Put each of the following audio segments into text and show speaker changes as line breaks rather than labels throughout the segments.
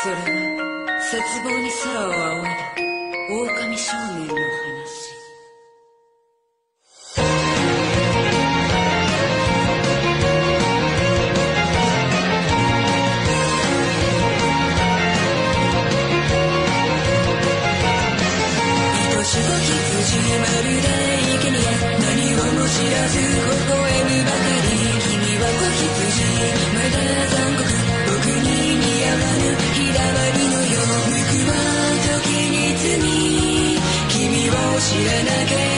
それは絶望に空を仰いだ狼少年の話。
again.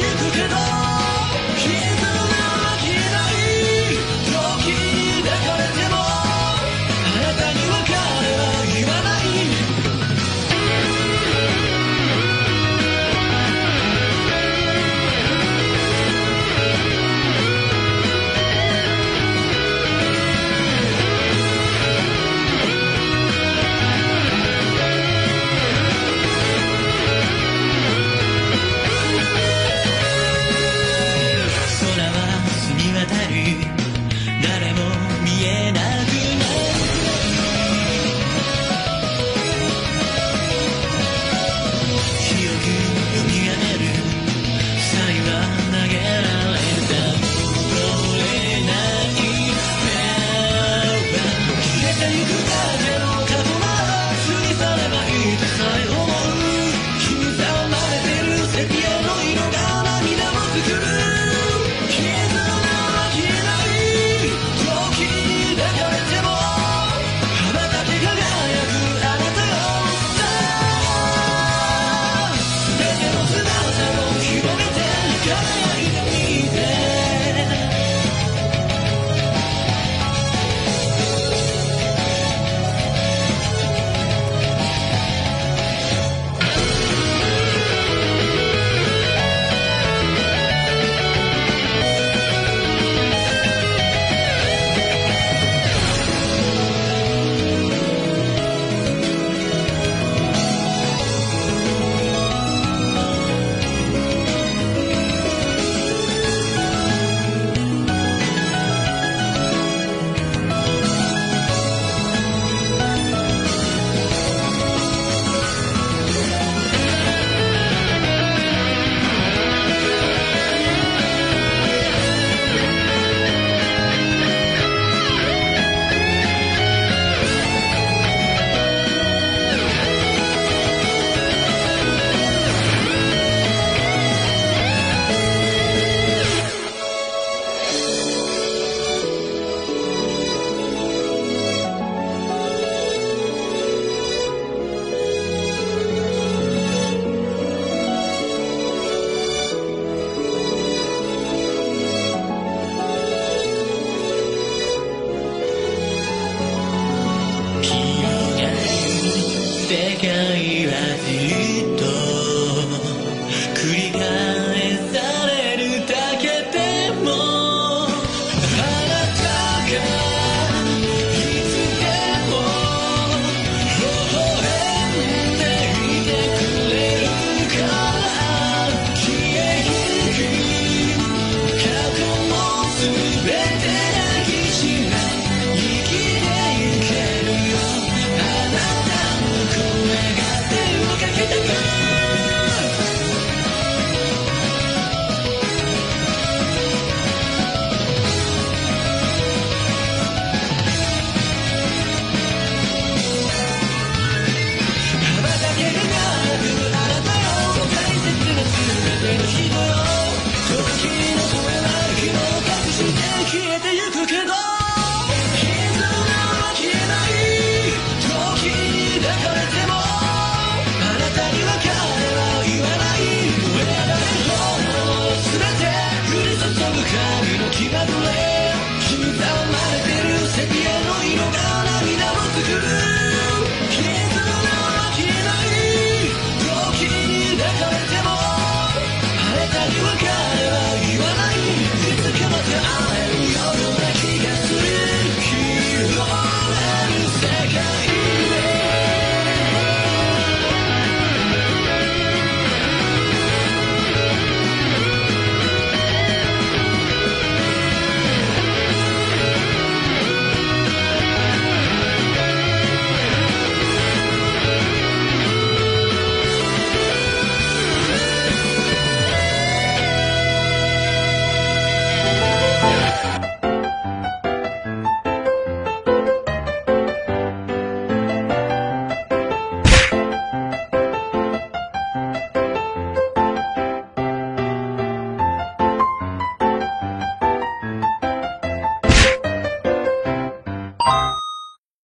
て